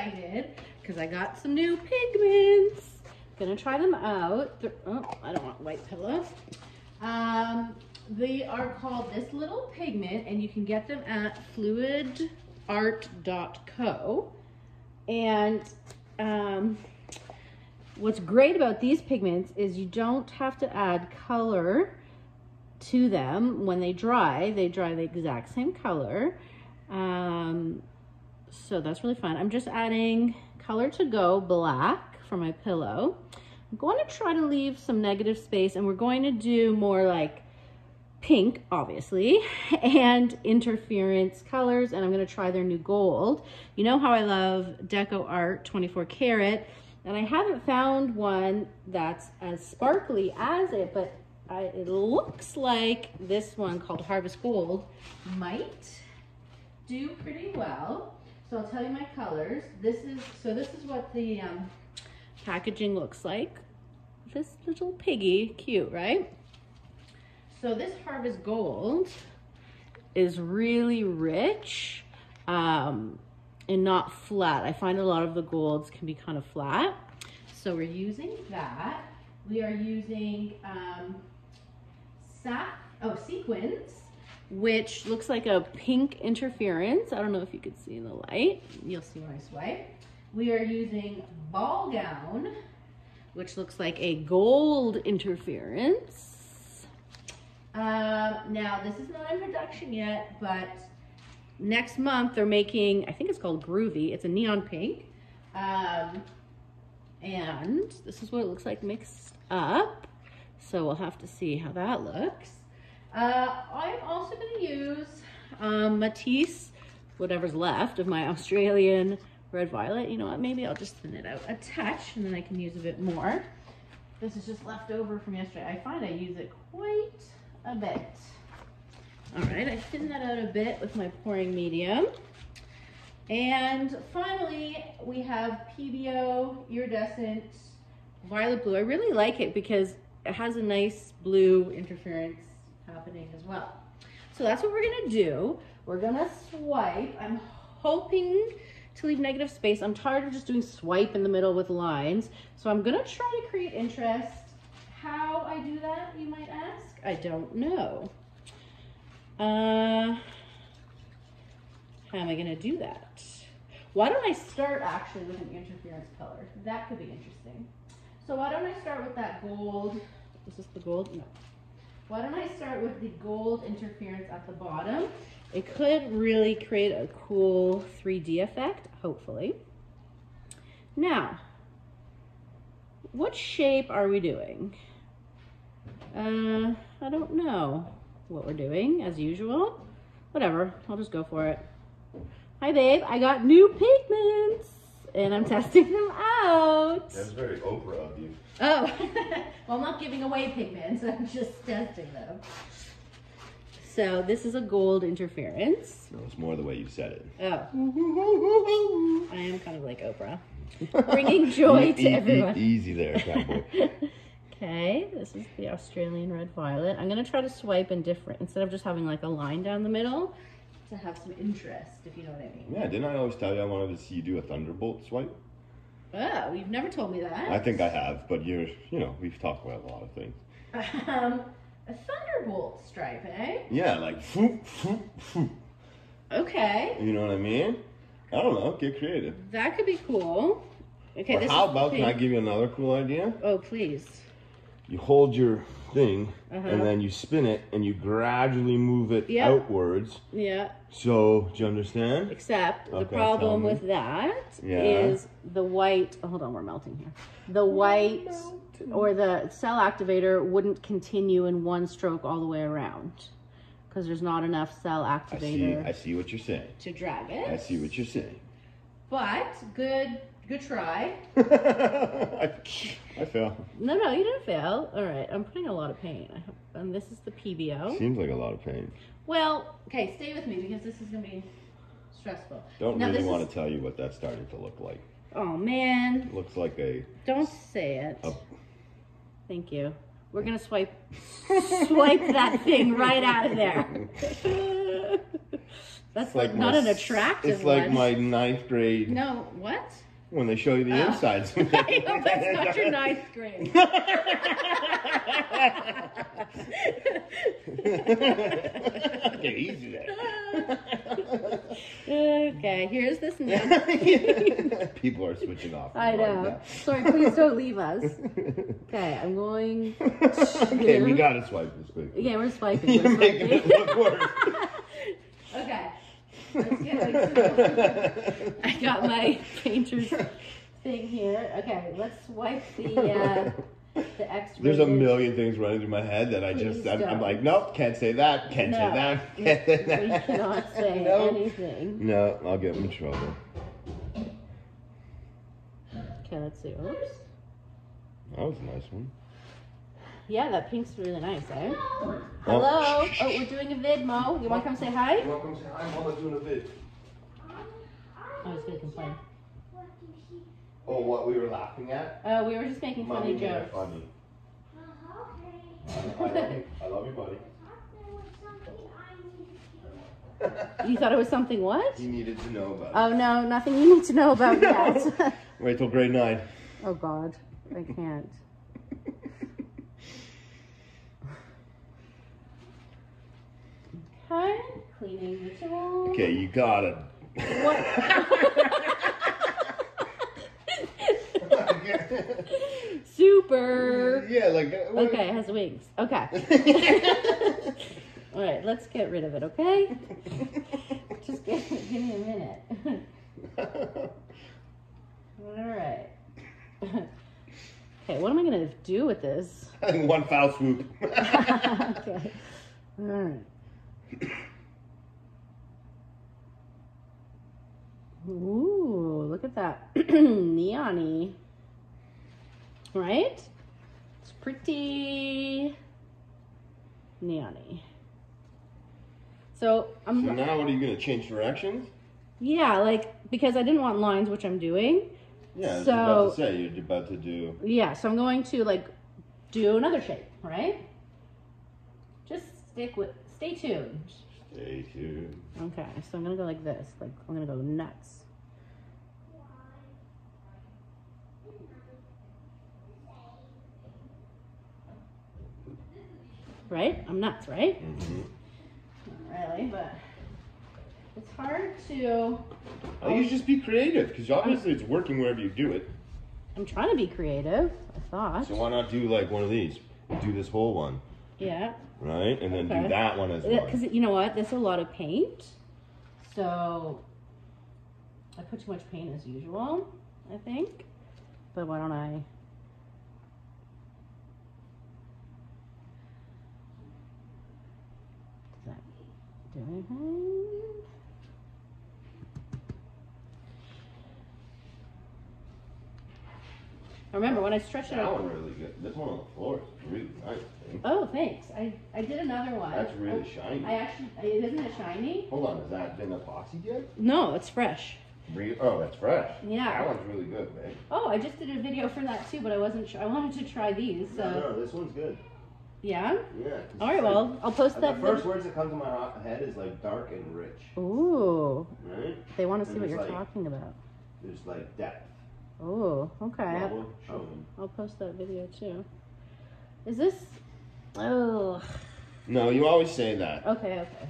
excited because I got some new pigments. Gonna try them out. They're, oh, I don't want white pillow. Um, they are called This Little Pigment and you can get them at fluidart.co. And um, what's great about these pigments is you don't have to add color to them when they dry. They dry the exact same color. Um, so that's really fun. I'm just adding color to go black for my pillow. I'm going to try to leave some negative space and we're going to do more like pink, obviously, and interference colors, and I'm gonna try their new gold. You know how I love Deco Art 24 karat, and I haven't found one that's as sparkly as it, but I, it looks like this one called Harvest Gold might do pretty well. So I'll tell you my colors. This is, so this is what the um, packaging looks like. This little piggy, cute, right? So this Harvest Gold is really rich um, and not flat. I find a lot of the golds can be kind of flat. So we're using that. We are using um, sap, oh, sequins, which looks like a pink interference. I don't know if you could see in the light. You'll see when I swipe. We are using ball gown, which looks like a gold interference. Um, now, this is not in production yet, but next month they're making, I think it's called Groovy. It's a neon pink. Um, and this is what it looks like mixed up. So we'll have to see how that looks. Uh, I'm also to use um, Matisse, whatever's left of my Australian red violet. You know what, maybe I'll just thin it out a touch and then I can use a bit more. This is just left over from yesterday. I find I use it quite a bit. All right, I thin that out a bit with my pouring medium. And finally, we have PBO Iridescent Violet Blue. I really like it because it has a nice blue interference happening as well. So that's what we're gonna do. We're gonna swipe. I'm hoping to leave negative space. I'm tired of just doing swipe in the middle with lines. So I'm gonna try to create interest. How I do that, you might ask? I don't know. Uh, how am I gonna do that? Why don't I start actually with an interference color? That could be interesting. So why don't I start with that gold? This is this the gold? No. Why don't I start with the gold interference at the bottom? It could really create a cool 3D effect, hopefully. Now, what shape are we doing? Uh, I don't know what we're doing, as usual. Whatever, I'll just go for it. Hi, babe. I got new pigments, and I'm testing them out. That's very Oprah of you. Oh, well, I'm not giving away pigments. I'm just testing them. So this is a gold interference. No, it's more the way you said it. Oh. I am kind of like Oprah. Bringing joy to everyone. easy there, cowboy. Okay, this is the Australian red violet. I'm gonna try to swipe in different, instead of just having like a line down the middle, to have some interest, if you know what I mean. yeah, didn't I always tell you I wanted to see you do a thunderbolt swipe? Oh, you've never told me that. I think I have, but you're, you know, we've talked about a lot of things. Um, a thunderbolt stripe, eh? Yeah, like, foop, foop, foop. Okay, You know what I mean? I don't know. Get creative. that could be cool. Okay, or this how about, can I give you another cool idea? Oh, please. You hold your thing, Uh-huh. and then you spin it, and you gradually move it Yeah. outwards. Yeah, So, do you understand? except the Okay, tell problem with that is Yeah. the white, oh, hold on, we're melting here. The white or the cell activator wouldn't continue in one stroke all the way around because there's not enough cell activator. I see. activator I see what you're saying. to drag it. I see what you're saying. But good, good try. I, I fell. No, no, you didn't fail. All right, I'm putting a lot of paint. I hope, and this is the PBO. Seems like a lot of pain. Well, okay, stay with me because this is gonna be stressful. Don't Now, really want is- to tell you what that's starting to look like. Oh man, Looks like a. don't say it. a Thank you. We're gonna swipe, swipe that thing right out of there. That's like not my an attractive It's like one. my ninth grade No, what? When they show you the Oh. insides. I hope that's not your ninth grade. okay, easy there. okay, here's this now. People are switching off. I know. Sorry, please don't leave us. Okay, I'm going. okay, we gotta swipe this quick. Yeah, we're swiping. You're We're making it look worse. okay. Let's get like, I got my painter's thing here. Okay, let's wipe the uh, the X. There's a million things running through my head that I just, Please I'm, I'm like, nope, can't say that, can't No. say that, can't say We that. cannot say No. anything. No, I'll get in trouble. Okay, let's see. Oops. That was a nice one. Yeah, that pink's really nice, eh? Oh, Hello. shh, shh, Oh, we're doing a vid, Mo. You want to come say hi? Welcome to I'm Mama doing a vid. Oh, he's gonna complain. Oh, what we were laughing at? Uh, we were just making funny Mommy made it jokes. funny. I love you. I love you, buddy. You thought it was something what? He needed to know about Oh no, nothing you need to know about yet. Wait till grade nine. oh God, I can't. Okay, cleaning. Okay, you got it. Super. yeah, like. uh, what- Okay, it has wings. Okay. All right, let's get rid of it. Okay. Just give, give me a minute. All right. Okay, what am I gonna do with this? One foul swoop. okay. All right. Ooh, look at that neon Right? It's pretty neon So I'm So now, what are you gonna change directions? yeah, like because I didn't want lines, which I'm doing. Yeah, I was So- about to say you're about to do. Yeah, so I'm going to like do another shape, right? Just stick with stay tuned. Stay tuned. Okay, so I'm gonna go like this. Like I'm gonna go nuts. Right? I'm nuts, right? hmm Not really, but it's hard to. I think you just be creative because obviously it's working wherever you do it. I'm trying to be creative. I thought. So why not do like one of these? Do this whole one, Yeah. Right? And then Okay. do that one as well. Because you know what? There's a lot of paint, so I put too much paint as usual. I think, but why don't I? Does that do anything? Remember when I stretch it That out? one really good. This one on the floor is really nice. man. Oh, thanks. I I did another one. That's really oh, shiny. I actually isn't it shiny? Hold on, has that been epoxied yet? No, it's fresh. Re- oh, that's fresh. Yeah. That one's really good, man. Oh, I just did a video for that too, but I wasn't sure. I wanted to try these, so No, no, this one's good. yeah. Yeah. All right, well, I'll post The that. first words that come to my ho- head is like dark and rich, Ooh, right? they want to see what you're talking about. There's like depth. Oh, okay. I have- Level, show them. I'll post that video too. Is this? Oh, No, you always say that. okay, okay.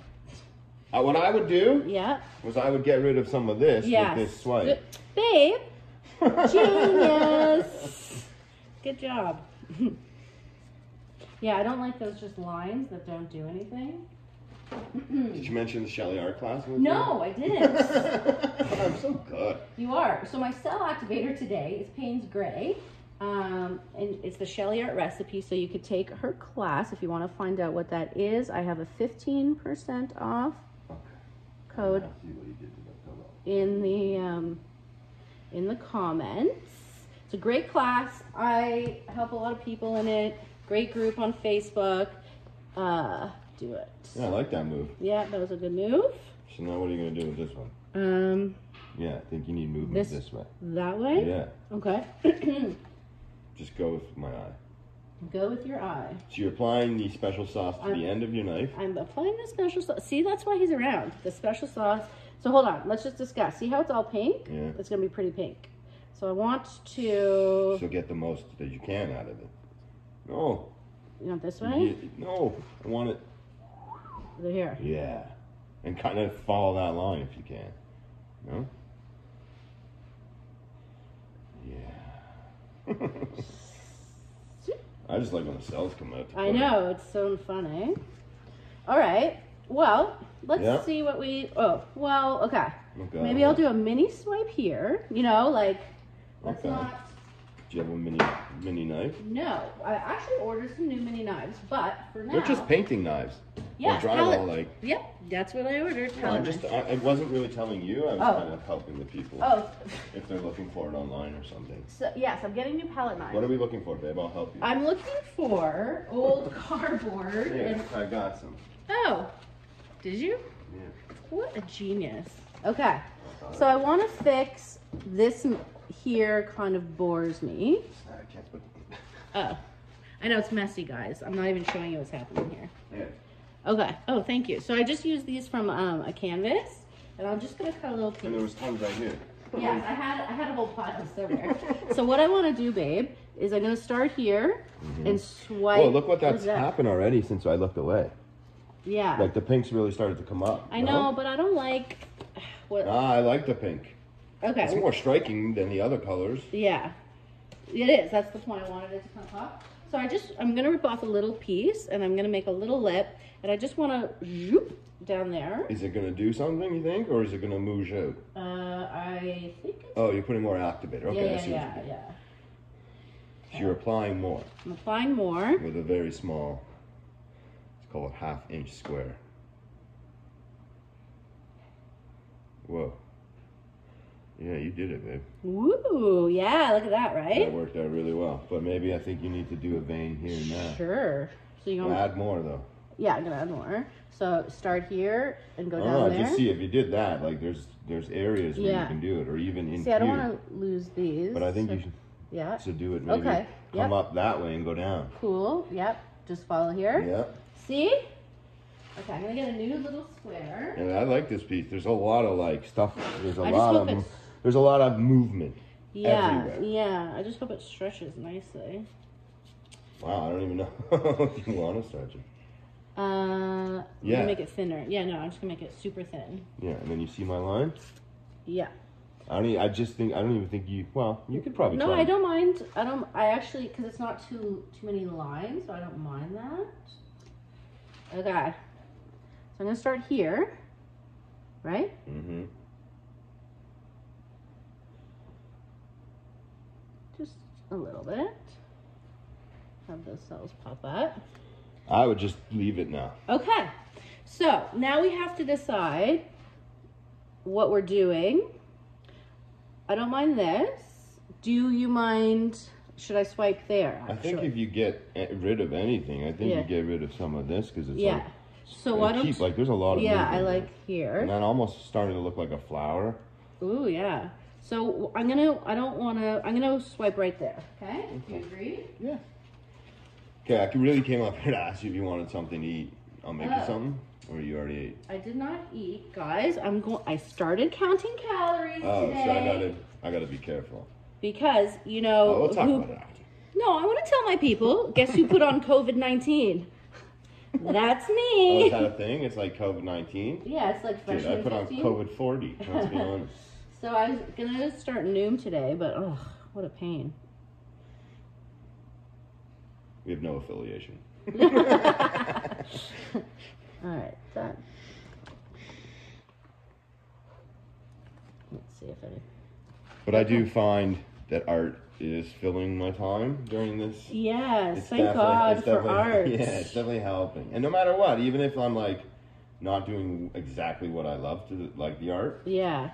Uh, what I would do Yeah. was I would get rid of some of this Yes. with this swipe. Babe, genius. Good job. yeah, I don't like those just lines that don't do anything. Did you mention the Shelee art class? No, I didn't. I'm so good. You are. So my cell activator today is Payne's Gray. Um, and it's the Shelee Art recipe, so you could take her class if you want to find out what that is. I have a 15% off code Let's see what he did to that pillow. in the um, in the comments. It's a great class. I help a lot of people in it. Great group on Facebook. Uh, do it. Yeah, I like that move. Yeah, that was a good move. So now what are you gonna do with this one? Um, Yeah, I think you need movement This- this, way. that way. Yeah, Okay. just go with my eye. Go with your eye. So you're applying the special sauce to I'm- the end of your knife. I'm applying the special sauce. See, that's why he's around. The special sauce. So hold on. Let's just discuss. See how it's all pink? Yeah. It's going to be pretty pink. So I want to. So get the most that you can out of it. No. You want this you- way? no. I want it. Over here. Yeah. And kind of follow that line if you can. No? Yeah. I just like when the cells come out. I know. It's so funny. All right. Well, let's Yeah. see what we. Oh, well, okay. Okay. Maybe I'll do a mini swipe here. You know, like, let's Okay. not. Do you have a mini mini knife? No, I actually ordered some new mini knives, but for now. They're just painting knives. Yeah, Or drywall, like. Yep, that's what I ordered. No, I'm just. I, I wasn't really telling you. I was Oh. kind of helping the people Oh, if they're looking for it online or something. so, yes, I'm getting new palette knives. What are we looking for, babe? I'll help you. I'm looking for old cardboard. yeah, And, I got some. oh, did you? Yeah. What a genius. Okay, so I want to fix this here. Kind of bores me. I. Oh, I know it's messy, guys. I'm not even showing you what's happening here. Yeah. Okay. Oh, thank you. So I just used these from um, a canvas, and I'm just gonna cut a little piece. And there was tons right here. Yes, I had I had a whole pile somewhere. so what I want to do, babe, is I'm gonna start here and swipe. Oh, look what that's that? happened already since I looked away. Yeah, Like the pinks really started to come up. I no? know, but I don't like what. Ah, I like the pink. Okay. It's more striking than the other colors. Yeah, it is. That's the point. I wanted it to come up. So I just I'm gonna rip off a little piece, and I'm gonna make a little lip, and I just want to zoop down there. Is it gonna do something, you think, or is it gonna moosh out? Uh, I think. It's, Oh, you're putting more activator. Okay, I yeah, see yeah, what yeah, you're doing. yeah. So you're applying more I'm applying more. with a very small. let's call it half inch square. Whoa. Yeah, you did it, babe. Woo! Yeah, look at that, right? That worked out really well. But maybe I think you need to do a vein here and there. Sure. So you want? Add more though. Yeah, I'm gonna add more. So start here and go Oh, down there. just see if you did that. Like there's there's areas where Yeah. you can do it, or even in See, I don't want to lose these. But I think so- you should Yeah. to do it maybe Okay, come yep. up that way and go down. Cool. Yep. Just follow here. Yep. See? Okay, I'm gonna get a new little square. And I like this piece. There's a lot of like stuff. There's a I lot of there's a lot of movement. Yeah. Everywhere. Yeah. I just hope it stretches nicely. Wow, I don't even know if you want to stretch it. Uh, I'm Yeah. gonna make it thinner. Yeah. No, I'm just gonna make it super thin. Yeah, and then you see my line. Yeah. I don't. e- I just think I don't even think you. Well, you could probably. No, try. I don't mind. I don't. I actually, because it's not too too many lines, so I don't mind that. Okay. So I'm gonna start here. Right. Mm-hmm. Just a little bit. Have those cells pop up. I would just leave it now. Okay. So now we have to decide what we're doing. I don't mind this. Do you mind? Should I swipe there? I think if you get rid of anything, I think Yeah. you get rid of some of this because it's Yeah. like So why don't? keep like there's a lot of yeah, I like here. and that almost starting to look like a flower. Ooh, yeah. So I'm gonna. I don't want to. I'm gonna swipe right there. Okay. Do you agree? Yeah. Okay, I really came up here to ask you if you wanted something to eat. I'll make you Oh. something, or you already ate. I did not eat, guys. I'm going. I started counting calories Oh, today so I gotta, I gotta be careful. because you know. Oh, we'll talk who- about it after. No, I want to tell my people. Guess who put on COVID nineteen? That's Oh, me. is that a thing? It's like COVID nineteen. yeah, it's like Dude, I put on COVID forty. Let's be honest. So I was gonna start Noom today, but oh, what a pain. We have no affiliation. All right, done. Let's see if any. But I do find that art is filling my time during this. Yes, It's thank God for art. Yeah, it's definitely helping. And no matter what, even if I'm like not doing exactly what I love to like the art. Yeah.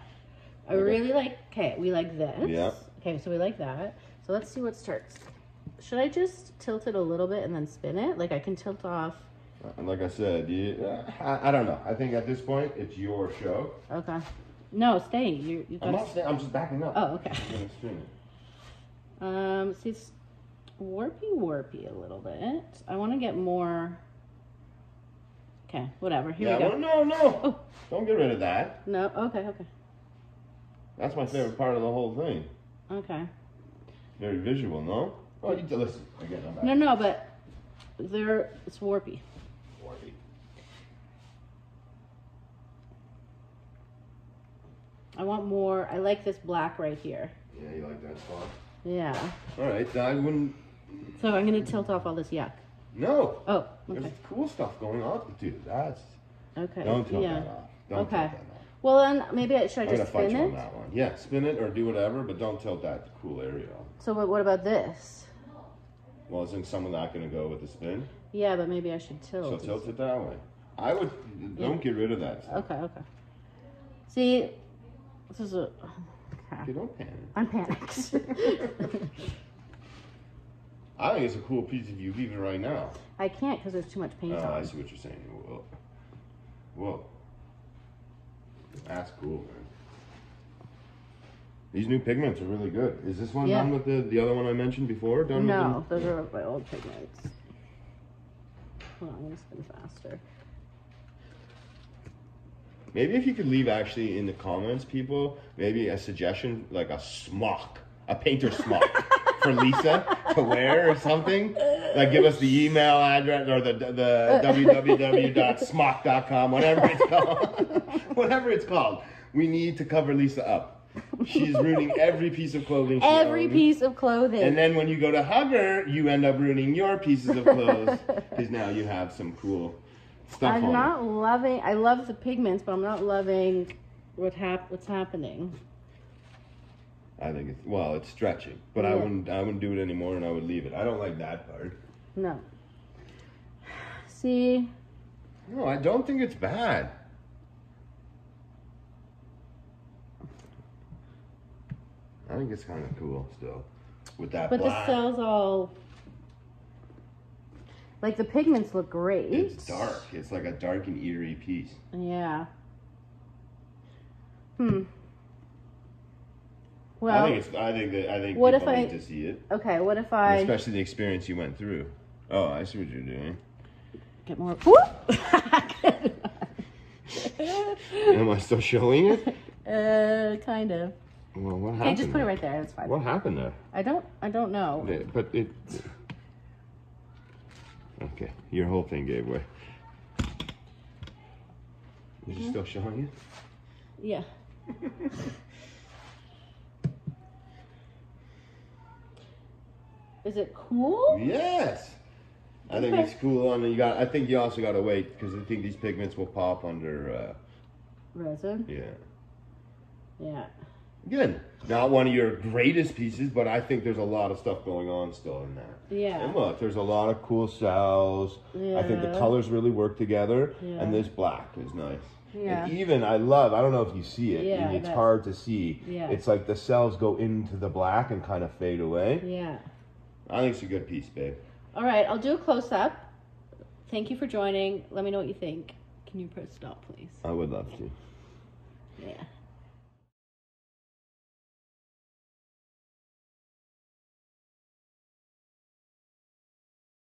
I Okay. really like, okay, we like this. Yeah. Okay, so we like that. So let's see what starts. Should I just tilt it a little bit and then spin it? Like I can tilt off. And like I said, you, I, I don't know. I think at this point it's your show. Okay. No, stay. You, you I'm not saying I'm just backing up. Oh, okay. I'm gonna spin it. Um, see, it's, warpy warpy a little bit. I want to get more. Okay, whatever. Here yeah, we go. well, no, no. Oh. Don't get rid of that. No, okay, okay, That's my favorite part of the whole thing. okay. Very visual, no? Oh, you listen. Again, I'm. No, no, but they're it's warpy. Warpy. I want more. I like this black right here. Yeah, you like that spot? Yeah. All right, I wouldn't. So I'm gonna tilt off all this yuck. No. Oh, There's cool stuff going on, dude. That's. Okay. Don't tilt yeah. that off. Don't Okay. Tilt that off. Well then, maybe I should I I'm gonna just fight spin you on it? that one. Yeah, spin it or do whatever, but don't tilt that cool area. So what, what about this? Well, isn't some of that gonna go with the spin? Yeah, but maybe I should tilt. So tilt. it that way. I would. Don't get rid of that stuff. Okay, okay. See, this is a. Okay, Okay. don't panic. I'm panicked. I think it's a cool piece of you even right now. I can't because there's too much paint Oh, I see what you're saying. Whoa. Whoa. That's cool, man. These new pigments are really good. Is this one Yeah. done with the, the other one I mentioned before? Done No, those are my old pigments. Hold on, I'm gonna spin faster. Maybe if you could leave actually in the comments, people, maybe a suggestion like a smock, a painter smock for Lisa to wear or something. Like give us the email address or the the uh. www.smock.com, whatever it's called. whatever it's called. We need to cover Lisa up. She's ruining every piece of clothing. She Every owns. piece of clothing. And then when you go to hug her, you end up ruining your pieces of clothes because now you have some cool stuff I'm on. not loving. I love the pigments, but I'm not loving what hap- what's happening. I think it's well, it's stretching, but I wouldn't. I wouldn't do it anymore, and I would leave it. I don't like that part. No. See, No, I don't think it's bad. I think it's kind of cool still, with that but the cells all like the pigments look great. It's dark. It's like a dark and eerie piece. Yeah. Hmm. Well, I think it's. I think that. I think what if I- need to see it, okay. What if and I especially the experience you went through. Oh, I see what you're doing. get more? Am I still showing it? uh, kind of. Well, what happened? Okay, just put it right there. It's fine. What happened there? I don't. I don't know. Yeah, But it. Okay, your whole thing gave way. Is it still showing you? Yeah. Is it cool? Yes. I think it's cool. On you got. I think you also got to wait because I think these pigments will pop under. Uh, Resin. yeah. Yeah. Again, not one of your greatest pieces, but I think there's a lot of stuff going on still in that. Yeah. And look, there's a lot of cool cells. Yeah. I think the colors really work together, Yeah. and this black is nice. Yeah. And even I love. I don't know if you see it. Yeah, it's hard to see. Yeah. It's like the cells go into the black and kind of fade away. Yeah. I think it's a good piece, babe. All right. I'll do a close up. Thank you for joining. Let me know what you think. Can you press stop, please? I would love to. Yeah.